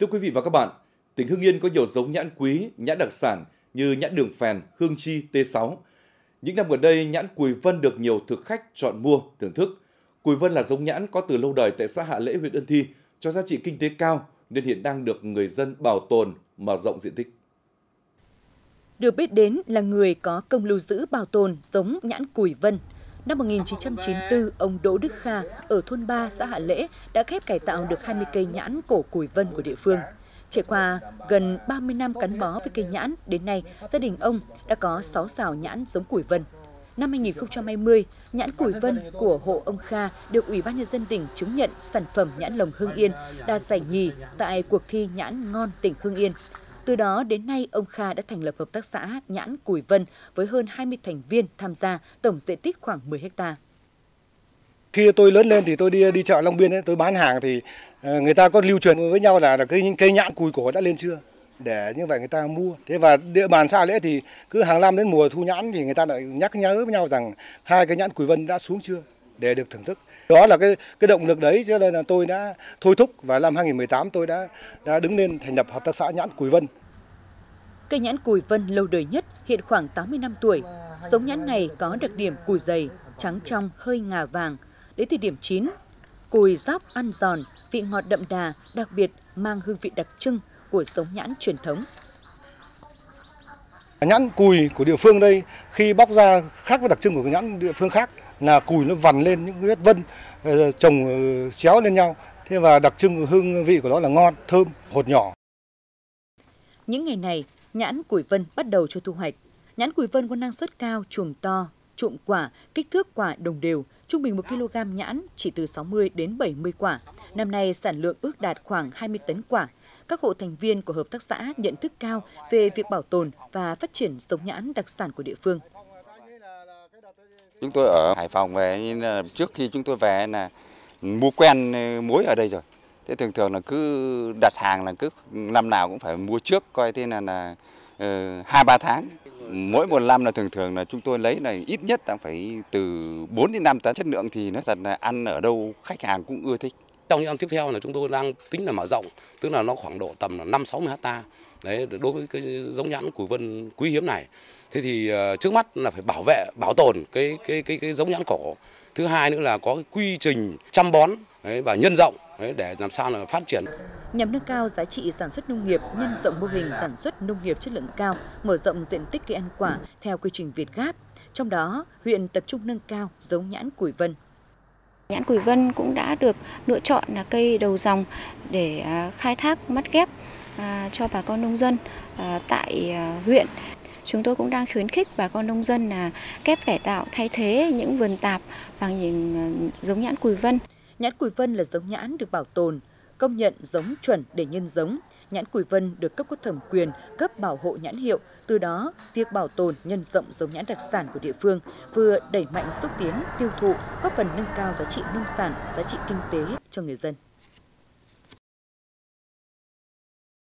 Thưa quý vị và các bạn, tỉnh Hưng Yên có nhiều giống nhãn quý, nhãn đặc sản như nhãn đường phèn, hương chi, T6. Những năm gần đây, nhãn Cùi Vân được nhiều thực khách chọn mua, thưởng thức. Cùi Vân là giống nhãn có từ lâu đời tại xã Hạ Lễ, huyện Ân Thi, cho giá trị kinh tế cao nên hiện đang được người dân bảo tồn, mở rộng diện tích. Được biết đến là người có công lưu giữ bảo tồn giống nhãn Cùi Vân. Năm 1994, ông Đỗ Đức Kha ở thôn 3 xã Hạ Lễ đã khép cải tạo được 20 cây nhãn cổ Cùi Vân của địa phương. Trải qua gần 30 năm gắn bó với cây nhãn, đến nay gia đình ông đã có 6 xào nhãn giống Cùi Vân. Năm 2020, nhãn Cùi Vân của hộ ông Kha được Ủy ban Nhân dân tỉnh chứng nhận sản phẩm nhãn lồng Hưng Yên đạt giải nhì tại cuộc thi nhãn ngon tỉnh Hưng Yên. Từ đó đến nay, ông Kha đã thành lập hợp tác xã nhãn Cùi Vân với hơn 20 thành viên tham gia, tổng diện tích khoảng 10 hecta. Khi tôi lớn lên thì tôi đi đi chợ Long Biên ấy, tôi bán hàng thì ờ, người ta có lưu truyền với nhau là, là cây cây nhãn cùi cổ đã lên chưa để như vậy người ta mua. Thế và địa bàn xa lễ thì cứ hàng năm đến mùa thu nhãn thì người ta lại nhắc nhớ với nhau rằng hai cái nhãn cùi vân đã xuống chưa để được thưởng thức. Đó là cái cái động lực đấy cho nên là tôi đã thôi thúc và năm 2018 tôi đã đã đứng lên thành lập hợp tác xã nhãn Cùi Vân. Cây nhãn Cùi Vân lâu đời nhất, hiện khoảng 80 năm tuổi. Giống nhãn này có đặc điểm cùi dày, trắng trong, hơi ngà vàng. Đến thời điểm chín, cùi giáp ăn giòn, vị ngọt đậm đà, đặc biệt mang hương vị đặc trưng của giống nhãn truyền thống. Nhãn cùi của địa phương đây khi bóc ra khác với đặc trưng của nhãn địa phương khác là cùi nó vằn lên những vết vân ờ, trồng ờ, chéo lên nhau. Thế và đặc trưng hương vị của nó là ngon, thơm, hột nhỏ. Những ngày này, nhãn Cùi Vân bắt đầu cho thu hoạch. Nhãn Cùi Vân có năng suất cao, chùm to, trộm quả, kích thước quả đồng đều, trung bình 1 kg nhãn chỉ từ 60 đến 70 quả. Năm nay sản lượng ước đạt khoảng 20 tấn quả. Các hộ thành viên của hợp tác xã nhận thức cao về việc bảo tồn và phát triển giống nhãn đặc sản của địa phương. Chúng tôi ở Hải Phòng về là ờ, trước khi chúng tôi về là mua quen ờ, muối ở đây rồi. Thế thường thường là cứ đặt hàng là cứ năm nào cũng phải mua trước coi thế là là ờ, hai ba tháng. Mỗi một năm là thường thường là chúng tôi lấy là ít nhất là phải từ 4 đến 5 tấn chất lượng thì nó thật là ăn ở đâu khách hàng cũng ưa thích. Trong những năm tiếp theo là chúng tôi đang tính là mở rộng, tức là nó khoảng độ tầm là 5 60 hecta. Đấy đối với cái giống nhãn củ vân quý hiếm này. Thế thì ờ, trước mắt là phải bảo vệ, bảo tồn cái cái cái cái giống nhãn cổ. Thứ hai nữa là có cái quy trình chăm bón đấy, và nhân rộng đấy, để làm sao là phát triển. Nhằm nâng cao giá trị sản xuất nông nghiệp, nhân rộng mô hình sản xuất nông nghiệp chất lượng cao, mở rộng diện tích cây ăn quả theo quy trình Việt Gáp. Trong đó, huyện tập trung nâng cao giống nhãn Củi Vân. Nhãn Củi Vân cũng đã được lựa chọn là cây đầu dòng để à, khai thác mắt ghép à, cho bà con nông dân à, tại huyện. Chúng tôi cũng đang khuyến khích bà con nông dân là kép cải tạo thay thế những vườn tạp bằng những giống nhãn Củi Vân. Nhãn Cùi Vân là giống nhãn được bảo tồn, công nhận giống chuẩn để nhân giống. Nhãn Cùi Vân được cấp có thẩm quyền cấp bảo hộ nhãn hiệu, từ đó việc bảo tồn nhân rộng giống nhãn đặc sản của địa phương vừa đẩy mạnh xúc tiến tiêu thụ, góp phần nâng cao giá trị nông sản, giá trị kinh tế cho người dân.